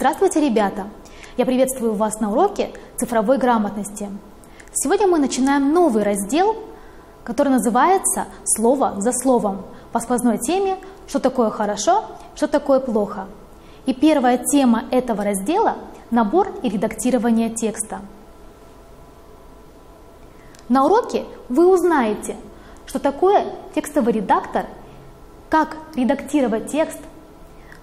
Здравствуйте, ребята! Я приветствую вас на уроке цифровой грамотности. Сегодня мы начинаем новый раздел, который называется «Слово за словом» по сквозной теме «Что такое хорошо, что такое плохо». И первая тема этого раздела – набор и редактирование текста. На уроке вы узнаете, что такое текстовый редактор, как редактировать текст,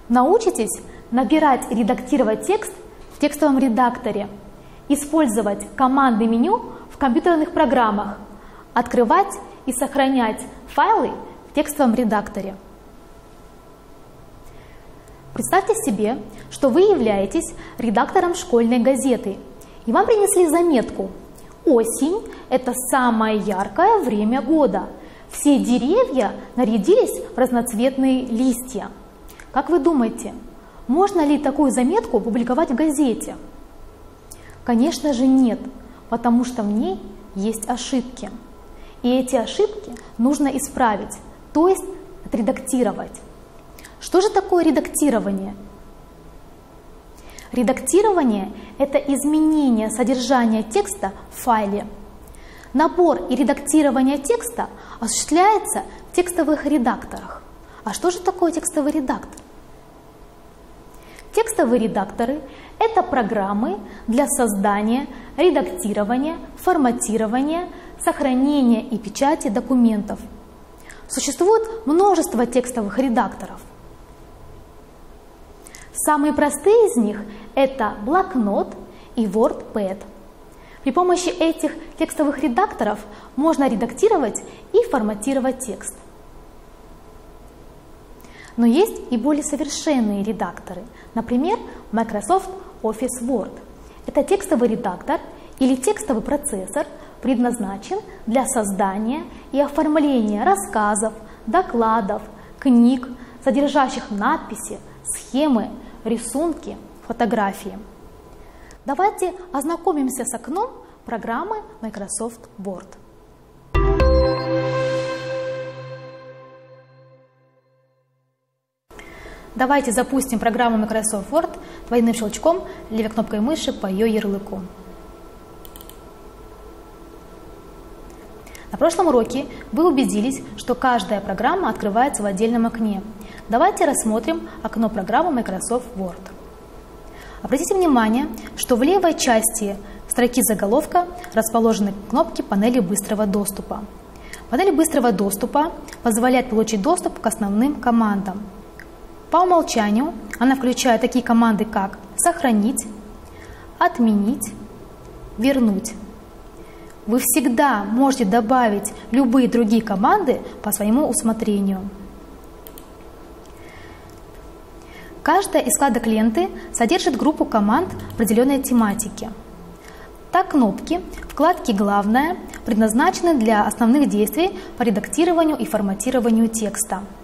научитесь набирать и редактировать текст в текстовом редакторе, использовать команды меню в компьютерных программах, открывать и сохранять файлы в текстовом редакторе. Представьте себе, что вы являетесь редактором школьной газеты, и вам принесли заметку. Осень – это самое яркое время года. Все деревья нарядились в разноцветные листья. Как вы думаете, можно ли такую заметку публиковать в газете? Конечно же нет, потому что в ней есть ошибки. И эти ошибки нужно исправить, то есть отредактировать. Что же такое редактирование? Редактирование – это изменение содержания текста в файле. Набор и редактирование текста осуществляется в текстовых редакторах. А что же такое текстовый редактор? Текстовые редакторы – это программы для создания, редактирования, форматирования, сохранения и печати документов. Существует множество текстовых редакторов. Самые простые из них – это блокнот и WordPad. При помощи этих текстовых редакторов можно редактировать и форматировать текст. Но есть и более совершенные редакторы, например, Microsoft Office Word. Это текстовый редактор или текстовый процессор, предназначен для создания и оформления рассказов, докладов, книг, содержащих надписи, схемы, рисунки, фотографии. Давайте ознакомимся с окном программы Microsoft Word. Давайте запустим программу Microsoft Word двойным щелчком левой кнопкой мыши по ее ярлыку. На прошлом уроке вы убедились, что каждая программа открывается в отдельном окне. Давайте рассмотрим окно программы Microsoft Word. Обратите внимание, что в левой части строки заголовка расположены кнопки панели быстрого доступа. Панель быстрого доступа позволяет получить доступ к основным командам – по умолчанию она включает такие команды, как «сохранить», «отменить», «вернуть». Вы всегда можете добавить любые другие команды по своему усмотрению. Каждая из вкладок ленты содержит группу команд определенной тематики. Так кнопки вкладки «Главное» предназначены для основных действий по редактированию и форматированию текста –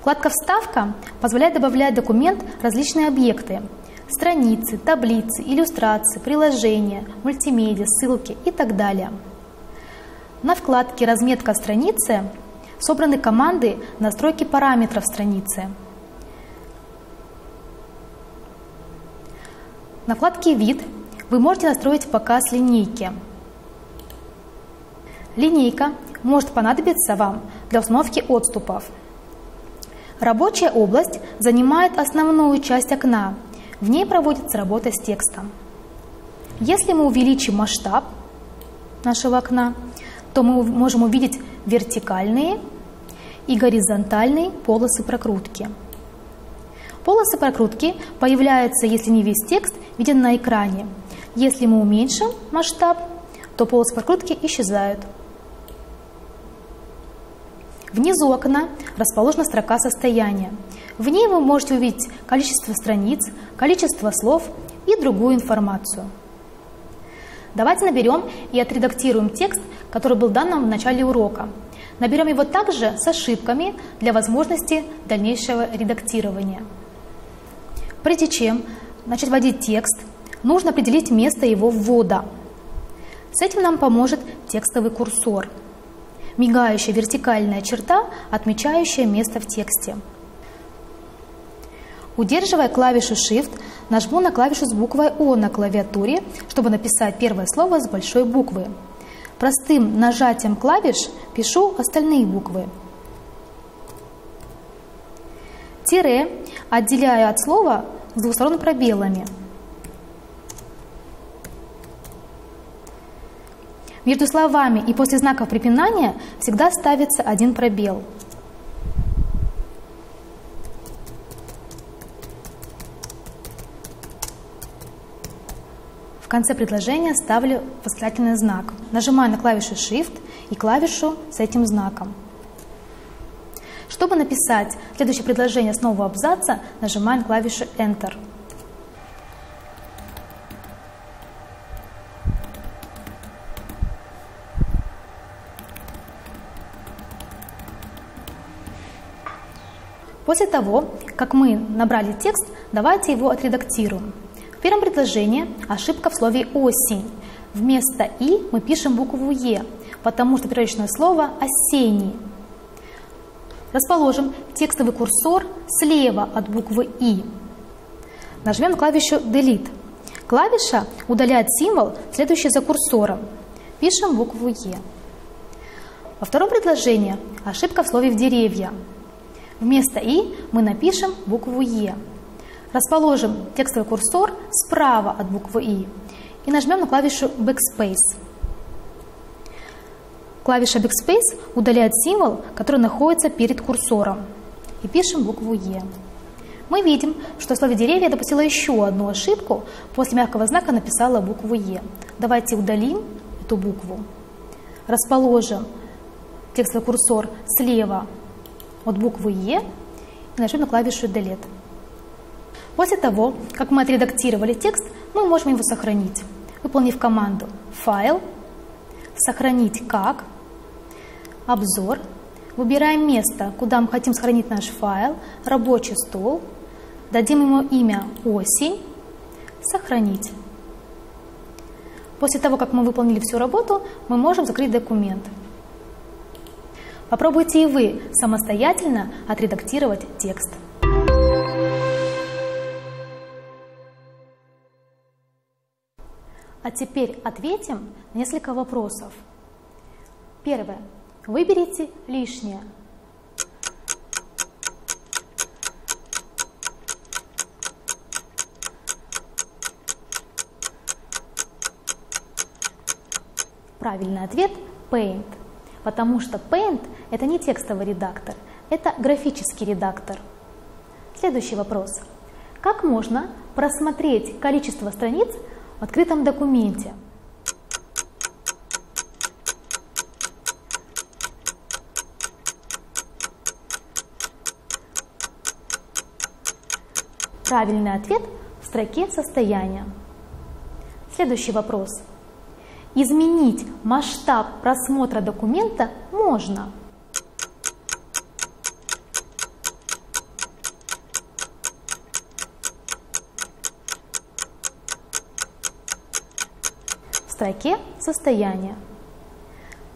Вкладка «Вставка» позволяет добавлять в документ различные объекты – страницы, таблицы, иллюстрации, приложения, мультимедиа, ссылки и так далее. На вкладке «Разметка страницы» собраны команды настройки параметров страницы. На вкладке «Вид» вы можете настроить показ линейки. Линейка может понадобиться вам для установки отступов – Рабочая область занимает основную часть окна. В ней проводится работа с текстом. Если мы увеличим масштаб нашего окна, то мы можем увидеть вертикальные и горизонтальные полосы прокрутки. Полосы прокрутки появляются, если не весь текст виден на экране. Если мы уменьшим масштаб, то полосы прокрутки исчезают. Внизу окна расположена строка состояния. В ней вы можете увидеть количество страниц, количество слов и другую информацию. Давайте наберем и отредактируем текст, который был дан нам в начале урока. Наберем его также с ошибками для возможности дальнейшего редактирования. Прежде чем начать вводить текст, нужно определить место его ввода. С этим нам поможет текстовый курсор – мигающая вертикальная черта, отмечающая место в тексте. Удерживая клавишу Shift, нажму на клавишу с буквой О на клавиатуре, чтобы написать первое слово с большой буквы. Простым нажатием клавиш пишу остальные буквы. Тире отделяю от слова с двух сторон пробелами. Между словами и после знаков препинания всегда ставится один пробел. В конце предложения ставлю восклицательный знак. Нажимаю на клавишу Shift и клавишу с этим знаком. Чтобы написать следующее предложение с нового абзаца, нажимаем клавишу Enter. После того, как мы набрали текст, давайте его отредактируем. В первом предложении ошибка в слове «осень». Вместо «и» мы пишем букву «е», потому что природное слово «осенний». Расположим текстовый курсор слева от буквы «и». Нажмем клавишу Delete. Клавиша удаляет символ, следующий за курсором. Пишем букву «е». Во втором предложении ошибка в слове «в деревья». Вместо «и» мы напишем букву «е». Расположим текстовый курсор справа от буквы «и» и нажмем на клавишу Backspace. Клавиша Backspace удаляет символ, который находится перед курсором. И пишем букву «Е». Мы видим, что в слове «деревья» допустила еще одну ошибку. После мягкого знака написала букву «Е». Давайте удалим эту букву. Расположим текстовый курсор слева от буквы «Е» и нажмем на клавишу Delete. После того, как мы отредактировали текст, мы можем его сохранить, выполнив команду «Файл», «Сохранить как», «Обзор», выбираем место, куда мы хотим сохранить наш файл, «Рабочий стол», дадим ему имя «Осень», «Сохранить». После того, как мы выполнили всю работу, мы можем закрыть документ. Попробуйте и вы самостоятельно отредактировать текст. А теперь ответим на несколько вопросов. Первое. Выберите лишнее. Правильный ответ – Paint, потому что Paint – это не текстовый редактор, это графический редактор. Следующий вопрос. Как можно просмотреть количество страниц в открытом документе. Правильный ответ в строке состояния. Следующий вопрос. Изменить масштаб просмотра документа можно. строке состояния.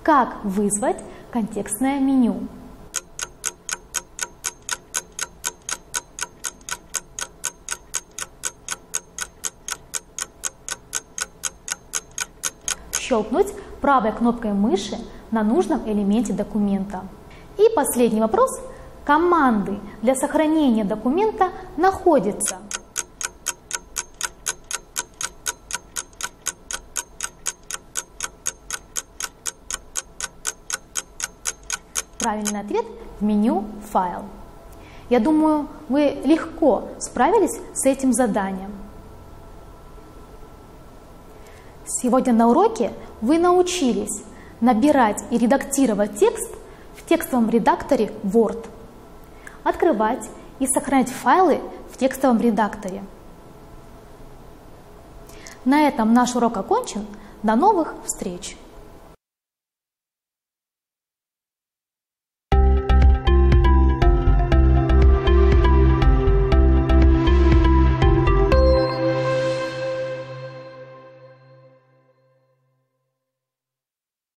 Как вызвать контекстное меню? Щелкнуть правой кнопкой мыши на нужном элементе документа. И последний вопрос. Команды для сохранения документа находятся Правильный ответ в меню «Файл». Я думаю, вы легко справились с этим заданием. Сегодня на уроке вы научились набирать и редактировать текст в текстовом редакторе Word, открывать и сохранять файлы в текстовом редакторе. На этом наш урок окончен. До новых встреч!